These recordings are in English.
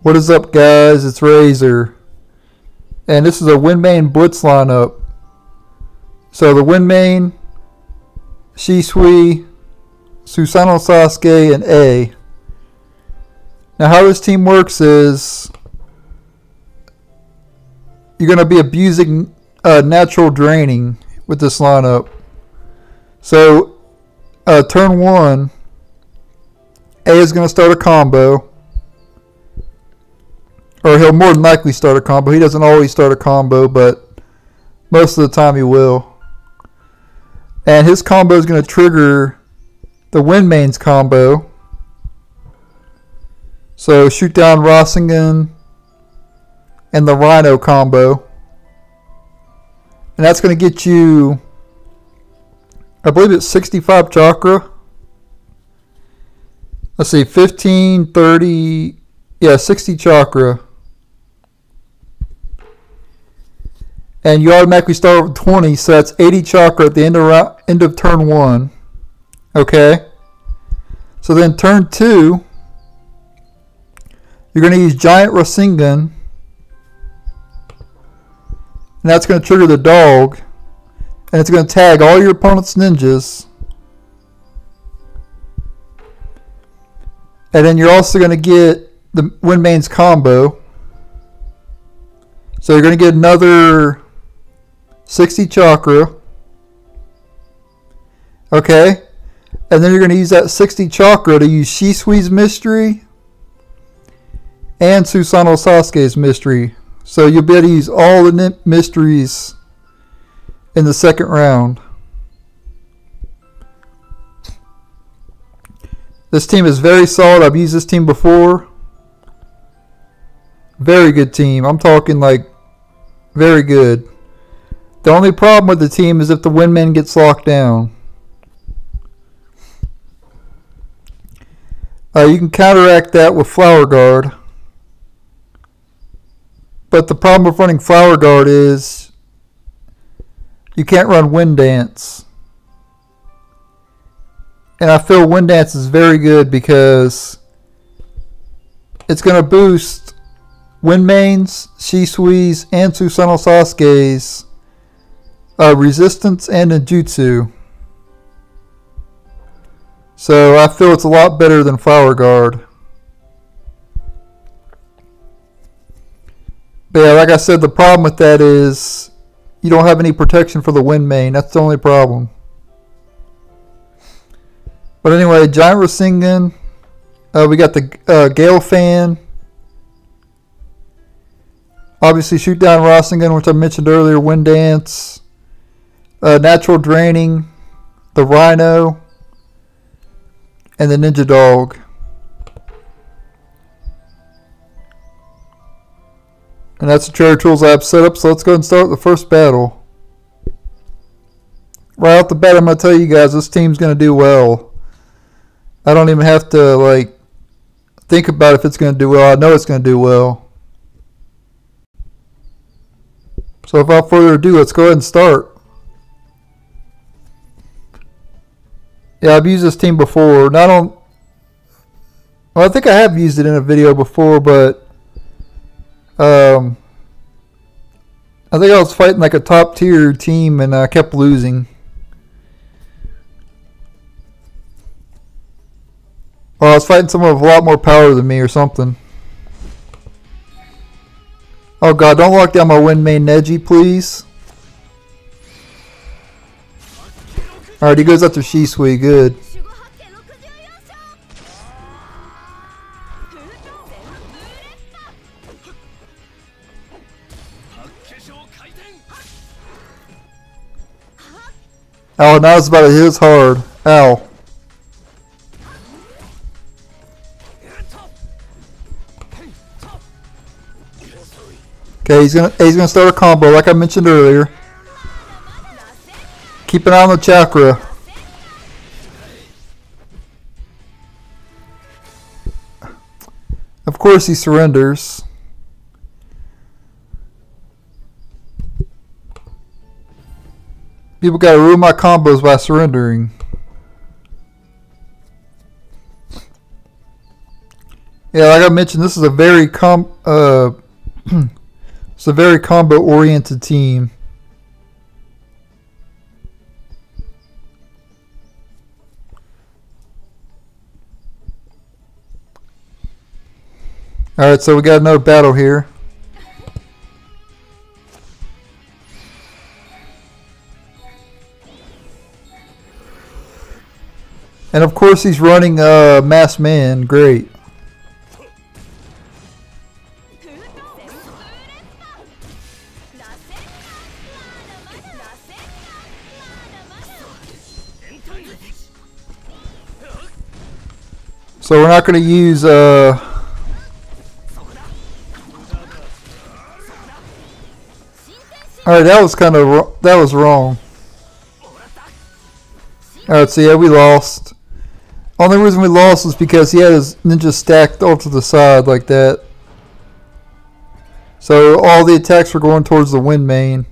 What is up, guys? It's Razer. And this is a Wind Main Blitz lineup. So the Wind Main, Shisui, Susanoo Sasuke, and A. Now, how this team works is you're going to be abusing uh, natural draining with this lineup. So, uh, turn one, A is going to start a combo or he'll more than likely start a combo. He doesn't always start a combo, but most of the time he will. And his combo is going to trigger the Wind Mains combo. So shoot down Rasengan and the Rhino combo. And that's going to get you, I believe it's 65 chakra. Let's see, 15, 30, yeah, 60 chakra. And you automatically start with 20, so that's 80 chakra at the end of, end of turn 1. Okay? So then turn 2, you're going to use Giant Rasengan, and that's going to trigger the dog, and it's going to tag all your opponent's ninjas. And then you're also going to get the Wind Main's combo. So you're going to get another 60 chakra. Okay? And then you're going to use that 60 chakra to use Shisui's mystery and Susanoo Sasuke's mystery. So you'll be able to use all the mysteries in the second round. This team is very solid. I've used this team before. Very good team. I'm talking like very good. The only problem with the team is if the wind main gets locked down. Uh, you can counteract that with Flower Guard. But the problem with running Flower Guard is you can't run Wind Dance. And I feel Wind Dance is very good because it's going to boost Wind Main's, Shisui's, and Susanoo Sasuke's uh, resistance and ninjutsu. So I feel it's a lot better than Flower Guard. But yeah, like I said, the problem with that is you don't have any protection for the wind main. That's the only problem. But anyway, Giant Rasengan. Uh, we got the uh, Gale Fan. Obviously, Shoot Down Rasengan, which I mentioned earlier. Wind Dance uh, Natural Draining, the Rhino, and the Ninja Dog. And that's the Trader Tools I have set up, so let's go and start the first battle. Right off the bat, I'm going to tell you guys, this team's going to do well. I don't even have to, like, think about if it's going to do well. I know it's going to do well. So without further ado, let's go ahead and start. Yeah, I've used this team before. Not on. Well, I think I have used it in a video before, but um, I think I was fighting like a top tier team and I kept losing. Well, I was fighting someone with a lot more power than me or something. Oh god, don't lock down my Wind Main Neji, please. Alright, he goes after Shisui, good. Oh, now it's about to hit us hard. Ow. Okay, he's gonna he's gonna start a combo like I mentioned earlier. Keep an eye on the chakra. Of course he surrenders. People gotta ruin my combos by surrendering. Yeah, like I mentioned, this is a very com uh, it's a very combo oriented team. Alright, so we got another battle here. And of course he's running uh, Masked Man, great. So we're not going to use uh, Alright, that was kind of that was wrong. Alright, so yeah, we lost. Only reason we lost was because he had his ninja stacked off to the side like that. So all the attacks were going towards the wind main.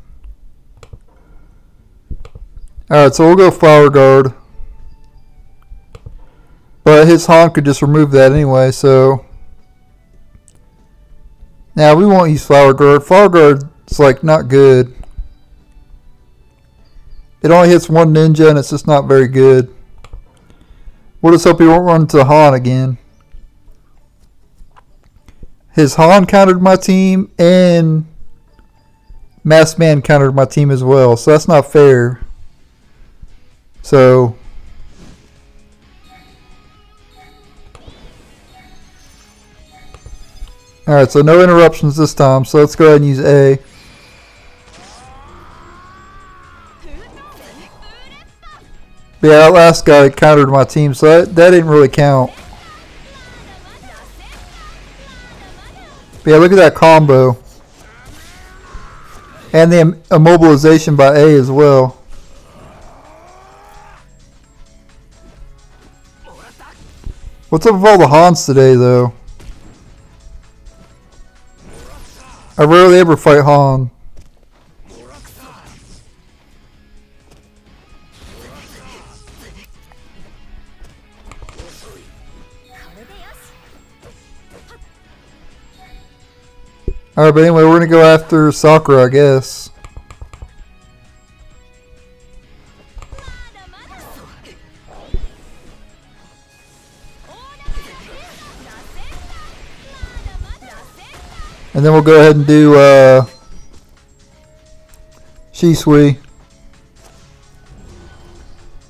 Alright, so we'll go Flower Guard. But his Han could just remove that anyway, so... Now, we won't use Flower Guard. Flower Guard it's like not good. It only hits one ninja and it's just not very good. We'll just hope he won't run into Han again. His Han countered my team and Masked Man countered my team as well. So that's not fair. So Alright, so no interruptions this time. So let's go ahead and use A. yeah, that last guy countered my team, so that, that didn't really count. But yeah, look at that combo. And the immobilization by A as well. What's up with all the Hans today, though? I rarely ever fight Han. Alright, but anyway, we're going to go after Sakura, I guess. And then we'll go ahead and do uh, Shisui.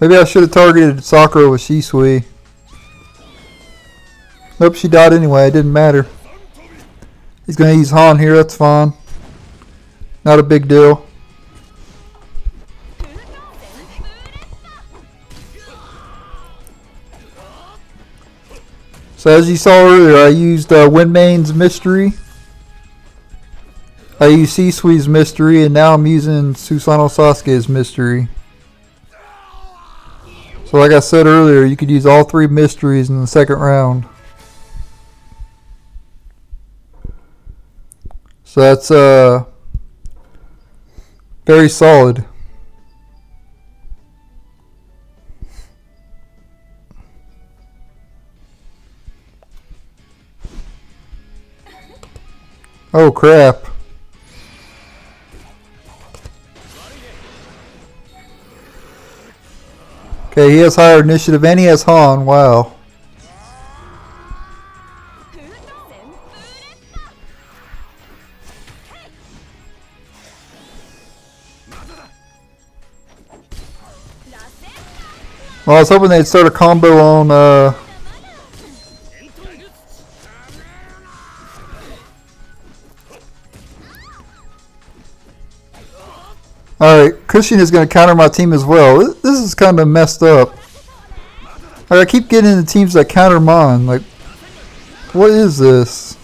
Maybe I should have targeted Sakura with Shisui. Nope, she died anyway. It didn't matter. He's going to use Han here. That's fine. Not a big deal. So as you saw earlier, I used uh, Wind Main's Mystery. I used Shisui's Mystery, and now I'm using Susanoo Sasuke's Mystery. So like I said earlier, you could use all three mysteries in the second round. So that's uh, very solid. Oh crap. Okay, he has higher initiative and he has Han. Wow. Well, I was hoping they'd start a combo on, uh... Alright, Christian is going to counter my team as well. This is kind of messed up. I keep getting into teams that counter mine. Like, what is this?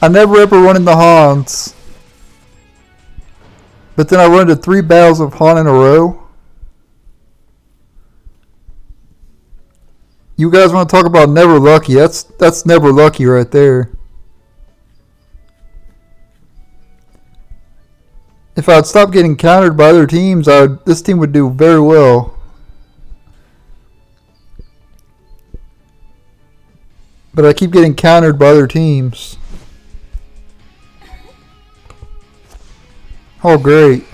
I never ever run into Hans. But then I run into three battles of Han in a row. You guys want to talk about never lucky? That's that's never lucky right there. If I'd stop getting countered by other teams, I would, this team would do very well. But I keep getting countered by other teams. Oh, great.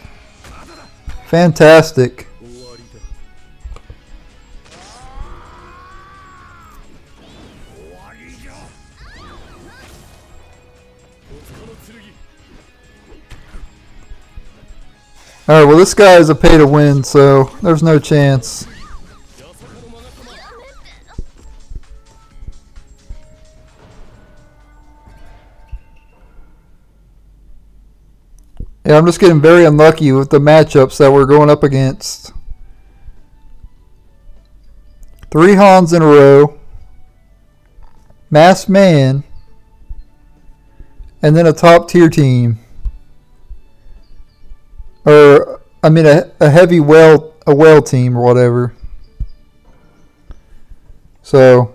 Fantastic. Alright, well this guy is a pay to win, so there's no chance. Yeah, I'm just getting very unlucky with the matchups that we're going up against. Three Hans in a row. Masked Man. And then a top tier team. Or, I mean, a, a heavy well a well team or whatever. So,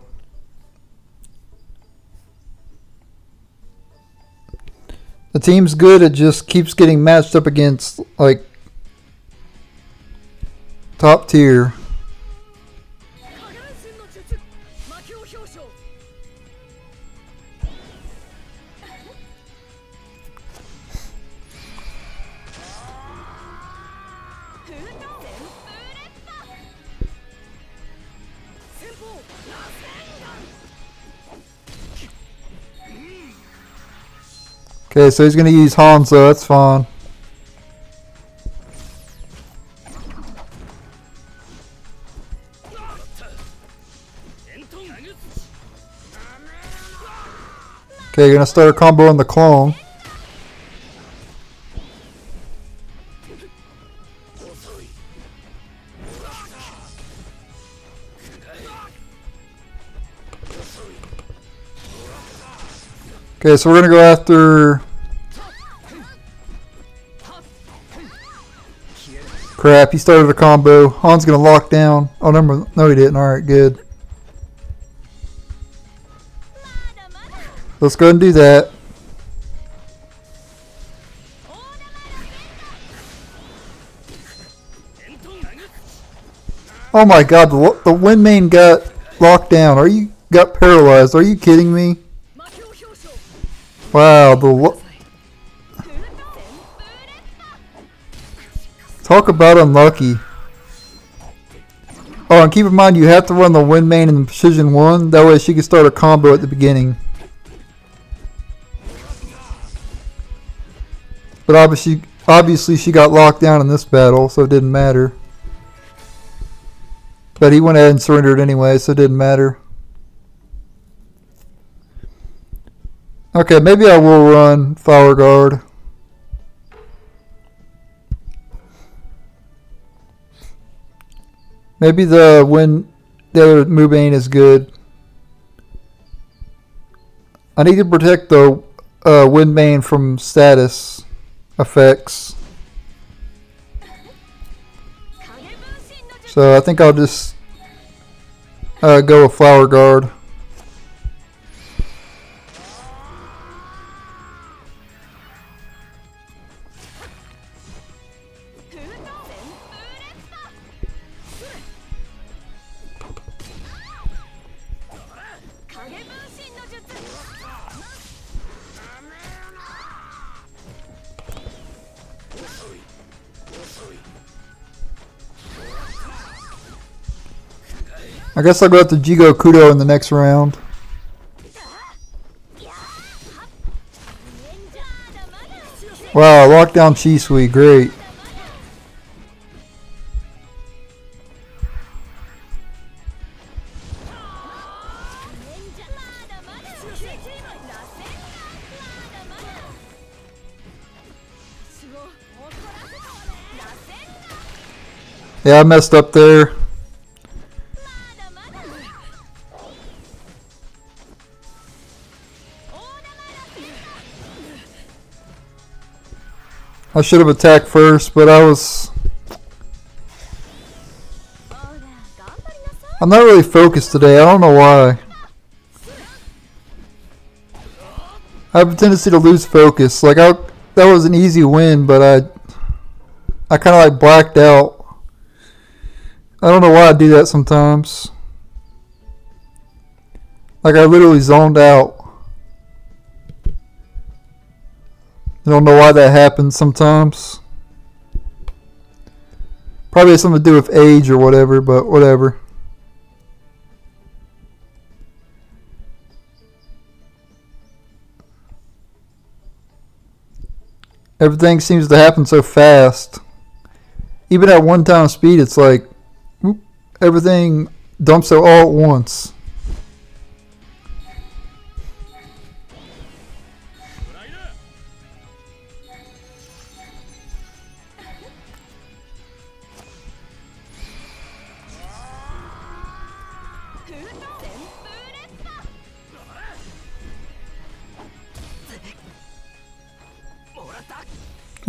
the team's good. It just keeps getting matched up against like top tier. Okay, so he's to use Hanzo, that's fine. Okay, gonna start a combo on the clone. Okay, so we're gonna go after Crap, he started a combo. Han's gonna lock down. Oh, number no, he didn't. All right, good. Let's go and do that. Oh my god, the, the wind main got locked down. Are you got paralyzed? Are you kidding me? Wow, the Talk about unlucky. Oh, and keep in mind you have to run the wind main in precision 1. That way she can start a combo at the beginning. But obviously, obviously she got locked down in this battle, so it didn't matter. But he went ahead and surrendered anyway, so it didn't matter. Okay, maybe I will run Flower Guard. Maybe the when the other Mubane is good. I need to protect the uh, wind main from status effects. So I think I'll just uh, go with Flower Guard. I guess I'll go the Jigo Kudo in the next round. Wow, lockdown Shisui, great. Yeah, I messed up there. I should have attacked first, but I was... I'm not really focused today. I don't know why. I have a tendency to lose focus. Like, I, that was an easy win, but I... I kind of like blacked out. I don't know why I do that sometimes. Like I literally zoned out. I don't know why that happens sometimes. Probably has something to do with age or whatever, but whatever. Everything seems to happen so fast. Even at one time speed, it's like whoop, everything dumps it all at once.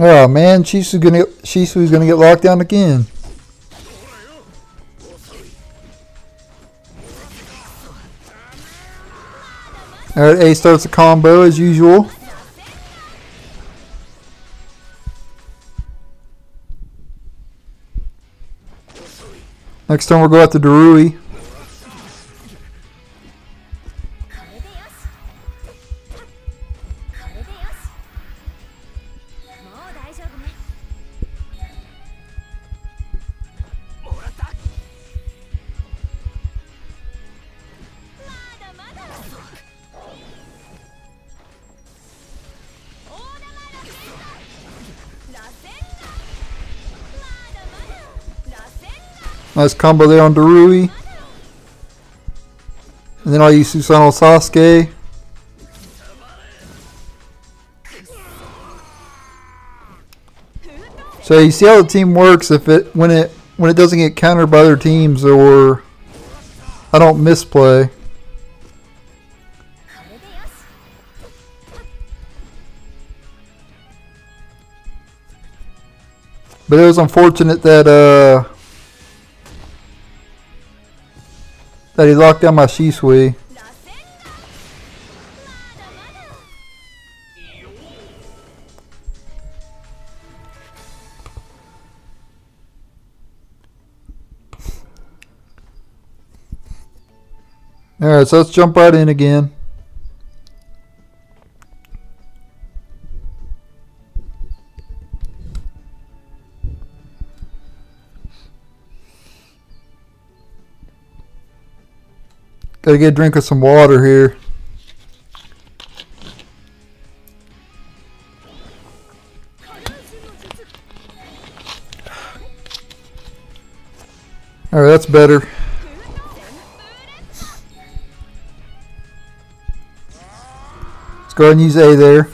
Oh man, Shisu's gonna get, Shisu's gonna get locked down again. Alright, A starts a combo as usual. Next time we'll go to Darui. Nice combo there on Darui, And then I use Susanoo Sasuke. So you see how the team works if it when it when it doesn't get countered by other teams or I don't misplay. But it was unfortunate that uh That he locked down my Shisui. Alright, so let's jump right in again. Gotta get a drink of some water here. Alright, that's better. Let's go ahead and use A there.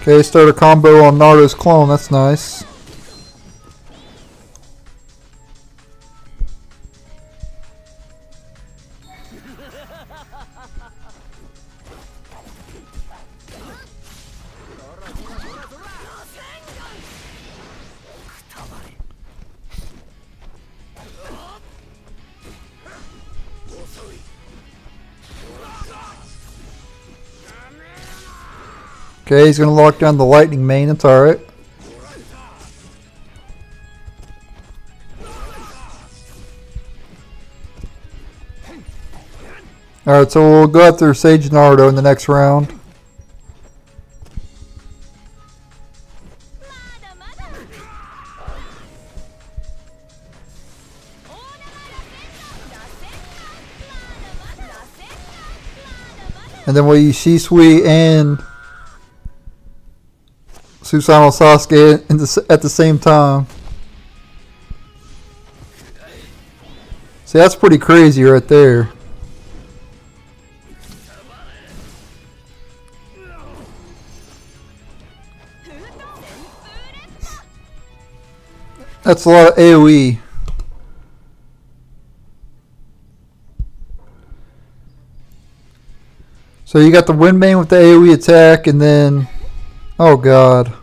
Okay, start a combo on Naruto's clone. That's nice. Okay, he's gonna lock down the lightning main, that's alright. Alright, so we'll go after Sage Naruto in the next round. And then we'll use Shisui and Susanoo Sasuke in the, at the same time. See, that's pretty crazy right there. That's a lot of. AoE. So you got the Wind Main with the AoE attack, and then, oh god,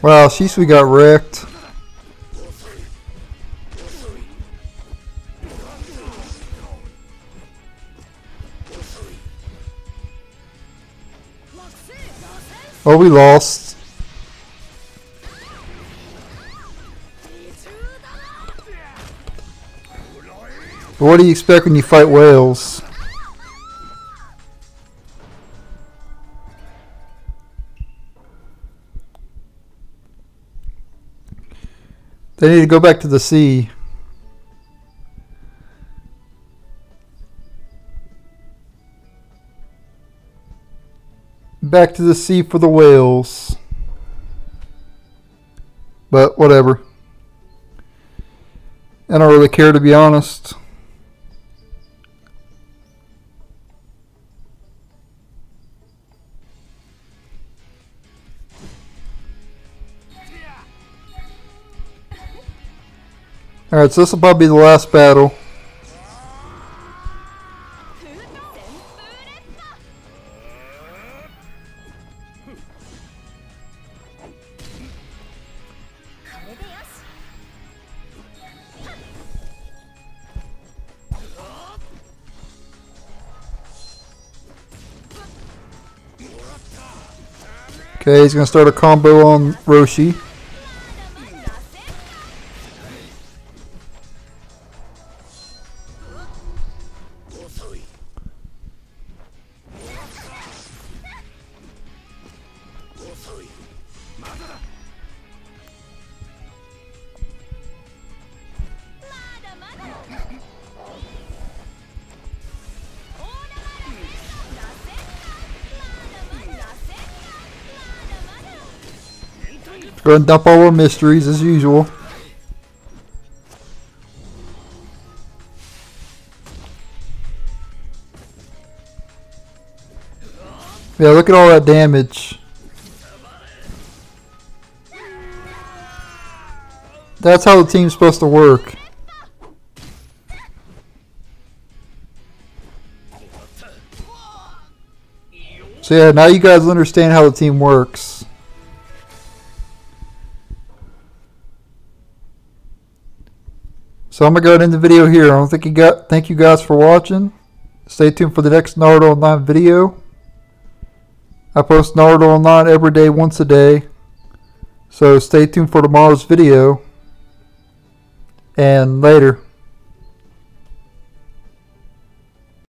Wow, Shisui got wrecked. Oh, we lost. But what do you expect when you fight whales? They need to go back to the sea. Back to the sea for the whales. But whatever. I don't really care to be honest. Alright, so this will probably be the last battle. Okay, he's gonna start a combo on Roshi. And dump all our mysteries as usual. Yeah, look at all that damage. That's how the team's supposed to work. So yeah, now you guys understand how the team works. So I'm gonna go ahead and end the video here. I don't think you got thank you guys for watching. Stay tuned for the next Naruto Online video. I post Naruto Online every day once a day. So stay tuned for tomorrow's video. And later.